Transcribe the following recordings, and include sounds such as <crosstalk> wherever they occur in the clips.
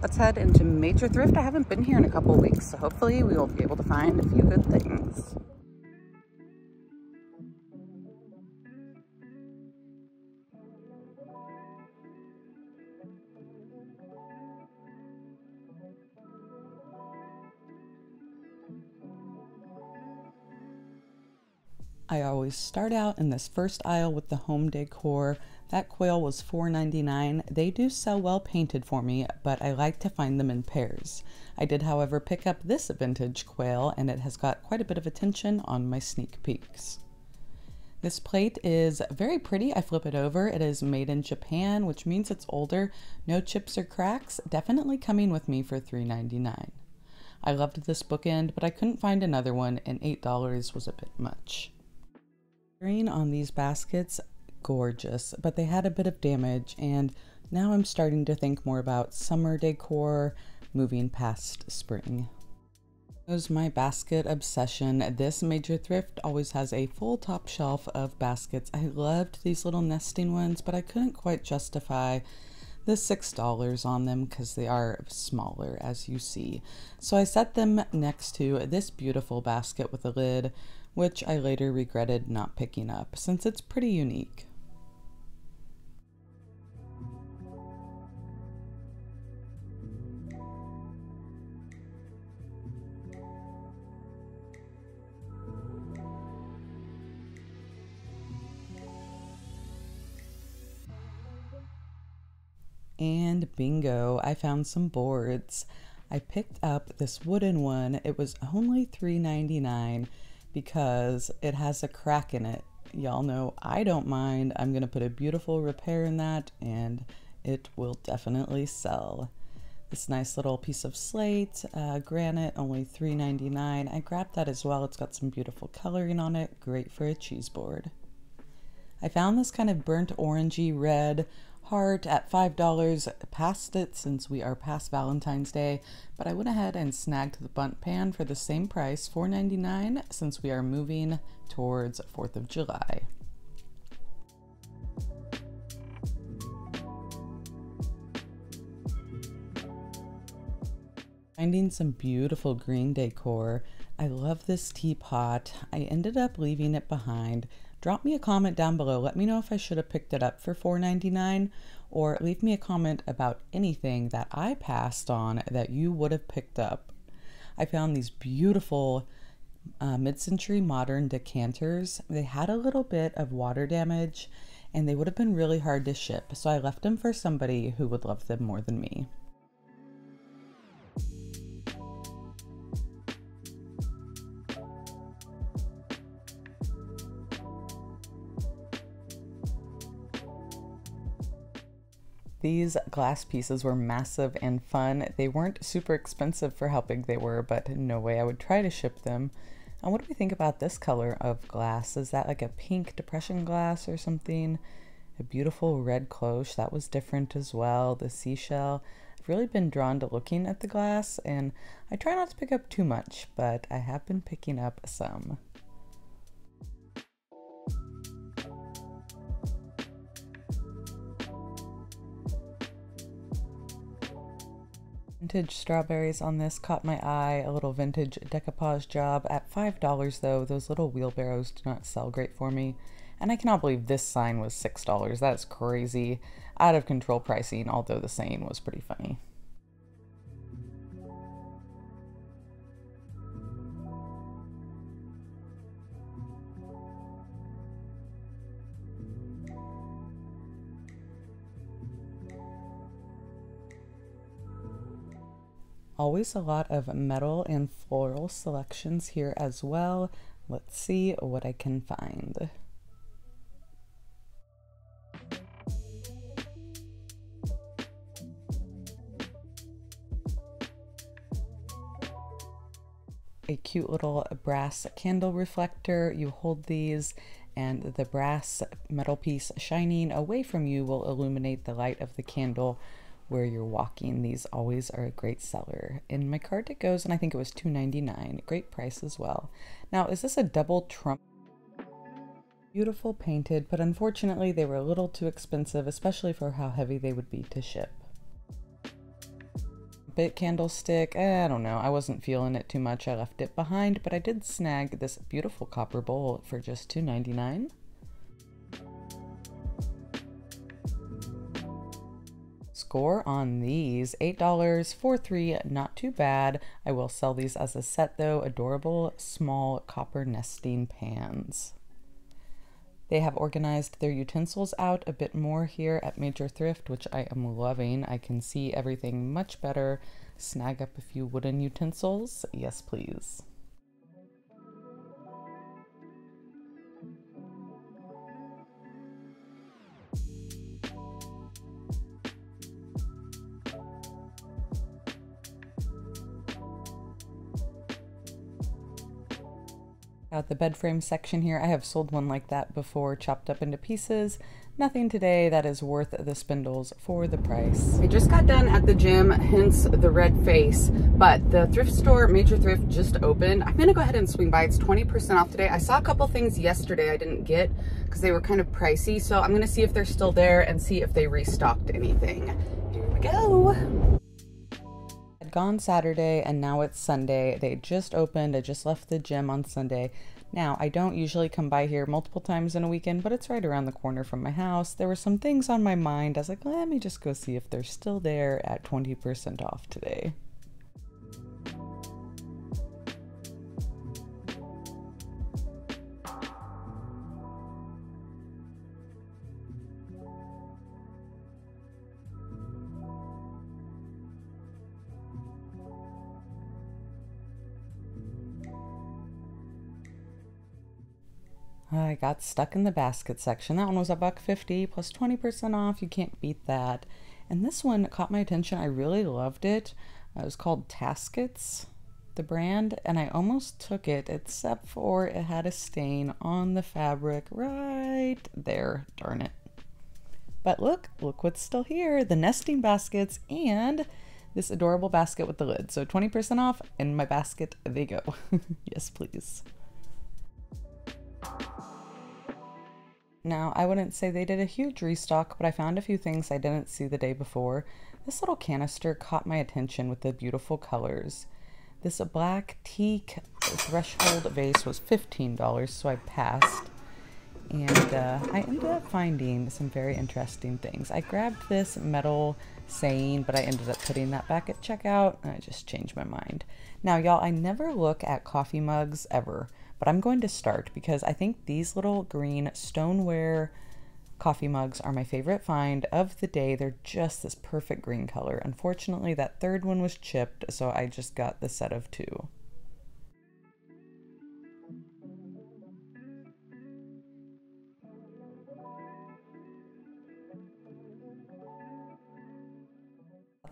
let's head into Major Thrift. I haven't been here in a couple weeks, so hopefully we will be able to find a few good things. I always start out in this first aisle with the home decor. That quail was $4.99. They do sell well painted for me, but I like to find them in pairs. I did, however, pick up this vintage quail, and it has got quite a bit of attention on my sneak peeks. This plate is very pretty. I flip it over. It is made in Japan, which means it's older. No chips or cracks. Definitely coming with me for $3.99. I loved this bookend, but I couldn't find another one, and $8 was a bit much. Green on these baskets, gorgeous, but they had a bit of damage and now I'm starting to think more about summer decor, moving past spring. It was my basket obsession. This major thrift always has a full top shelf of baskets. I loved these little nesting ones, but I couldn't quite justify the $6 on them because they are smaller as you see. So I set them next to this beautiful basket with a lid which I later regretted not picking up since it's pretty unique. And bingo, I found some boards. I picked up this wooden one. It was only $3.99 because it has a crack in it. Y'all know I don't mind. I'm going to put a beautiful repair in that and it will definitely sell. This nice little piece of slate, uh, granite, only $3.99. I grabbed that as well. It's got some beautiful coloring on it. Great for a cheese board. I found this kind of burnt orangey red heart at $5 past it since we are past Valentine's Day, but I went ahead and snagged the Bundt pan for the same price, $4.99, since we are moving towards 4th of July. Finding some beautiful green decor. I love this teapot. I ended up leaving it behind drop me a comment down below. Let me know if I should have picked it up for $4.99 or leave me a comment about anything that I passed on that you would have picked up. I found these beautiful uh, mid-century modern decanters. They had a little bit of water damage and they would have been really hard to ship, so I left them for somebody who would love them more than me. These glass pieces were massive and fun. They weren't super expensive for how big they were, but no way I would try to ship them. And what do we think about this color of glass? Is that like a pink depression glass or something? A beautiful red cloche, that was different as well. The seashell. I've really been drawn to looking at the glass and I try not to pick up too much, but I have been picking up some. Vintage strawberries on this caught my eye. A little vintage decoupage job. At $5 though, those little wheelbarrows do not sell great for me. And I cannot believe this sign was $6. That's crazy. Out of control pricing, although the saying was pretty funny. Always a lot of metal and floral selections here as well. Let's see what I can find. a cute little brass candle reflector. You hold these and the brass metal piece shining away from you will illuminate the light of the candle where you're walking. These always are a great seller. In my cart it goes, and I think it was $2.99. Great price as well. Now, is this a double trump? Beautiful painted, but unfortunately they were a little too expensive, especially for how heavy they would be to ship. Bit candlestick. Eh, I don't know. I wasn't feeling it too much. I left it behind, but I did snag this beautiful copper bowl for just $2.99. Score on these $8 for three, not too bad. I will sell these as a set though. Adorable small copper nesting pans. They have organized their utensils out a bit more here at Major Thrift, which I am loving. I can see everything much better. Snag up a few wooden utensils. Yes, please. At the bed frame section here, I have sold one like that before, chopped up into pieces. Nothing today that is worth the spindles for the price. I just got done at the gym, hence the red face, but the thrift store, Major Thrift, just opened. I'm gonna go ahead and swing by. It's 20% off today. I saw a couple things yesterday I didn't get because they were kind of pricey, so I'm gonna see if they're still there and see if they restocked anything. Here we go gone Saturday and now it's Sunday. They just opened. I just left the gym on Sunday. Now, I don't usually come by here multiple times in a weekend, but it's right around the corner from my house. There were some things on my mind. I was like, let me just go see if they're still there at 20% off today. I got stuck in the basket section. That one was a buck 50 plus 20% off. You can't beat that. And this one caught my attention. I really loved it. Uh, it was called Taskets, the brand, and I almost took it except for it had a stain on the fabric right there. Darn it. But look, look what's still here. The nesting baskets and this adorable basket with the lid. So 20% off in my basket they go. <laughs> yes, please. Now, I wouldn't say they did a huge restock, but I found a few things I didn't see the day before. This little canister caught my attention with the beautiful colors. This black teak threshold vase was $15, so I passed. And uh, I ended up finding some very interesting things. I grabbed this metal saying, but I ended up putting that back at checkout, and I just changed my mind. Now, y'all, I never look at coffee mugs ever. But I'm going to start because I think these little green stoneware coffee mugs are my favorite find of the day. They're just this perfect green color. Unfortunately, that third one was chipped, so I just got the set of two.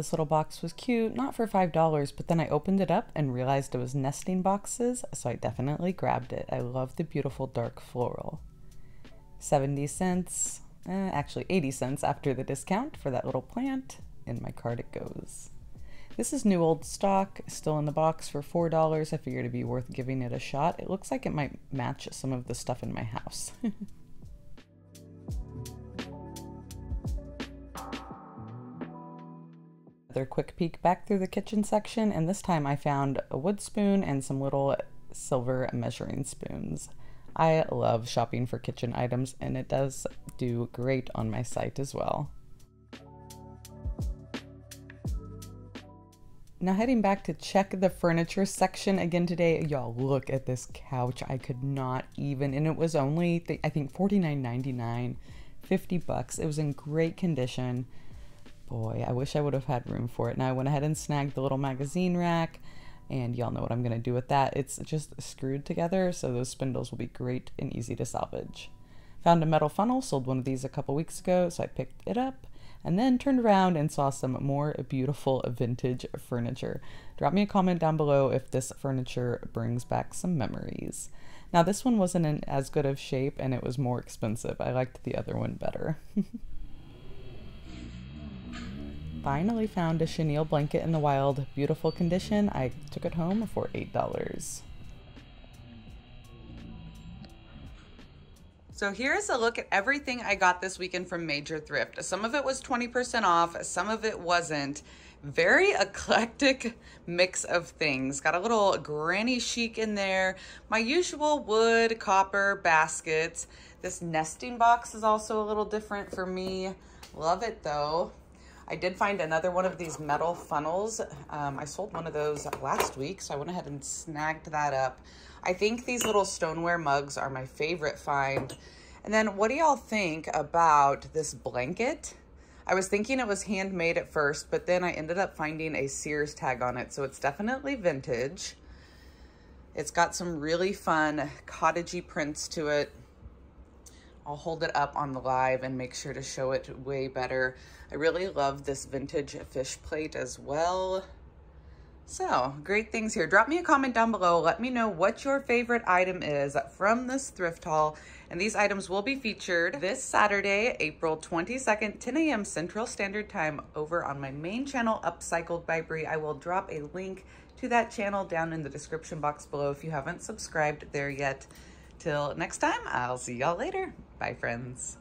This little box was cute, not for $5, but then I opened it up and realized it was nesting boxes, so I definitely grabbed it. I love the beautiful dark floral. 70 cents, eh, actually 80 cents after the discount for that little plant. In my cart it goes. This is new old stock, still in the box for $4. I figured it'd be worth giving it a shot. It looks like it might match some of the stuff in my house. <laughs> Another quick peek back through the kitchen section, and this time I found a wood spoon and some little silver measuring spoons. I love shopping for kitchen items, and it does do great on my site as well. Now heading back to check the furniture section again today, y'all look at this couch. I could not even, and it was only, I think $49.99, 50 bucks. It was in great condition boy, I wish I would have had room for it. Now I went ahead and snagged the little magazine rack and y'all know what I'm to do with that. It's just screwed together, so those spindles will be great and easy to salvage. Found a metal funnel, sold one of these a couple weeks ago, so I picked it up and then turned around and saw some more beautiful vintage furniture. Drop me a comment down below if this furniture brings back some memories. Now this one wasn't in as good of shape and it was more expensive. I liked the other one better. <laughs> finally found a chenille blanket in the wild. Beautiful condition. I took it home for $8. So here's a look at everything I got this weekend from Major Thrift. Some of it was 20% off, some of it wasn't. very eclectic <laughs> mix of things. Got a little granny chic in there, my usual wood, copper baskets. This nesting box is also a little different for me. Love it though. I did find another one of these metal funnels. Um, I sold one of those last week, so I went ahead and snagged that up. I think these little stoneware mugs are my favorite find. And then what do y'all think about this blanket? I was thinking it was handmade at first, but then I ended up finding a Sears tag on it, so it's definitely vintage. It's got some really fun cottagey prints to it. I'll hold it up on the live and make sure to show it way better. I really love this vintage fish plate as well. So great things here. Drop me a comment down below. Let me know what your favorite item is from this thrift haul. And these items will be featured this Saturday, April 22nd, 10 a.m. Central Standard Time over on my main channel, Upcycled by Bri. I will drop a link to that channel down in the description box below if you haven't subscribed there yet. Till next time, I'll see y'all later. Bye, friends.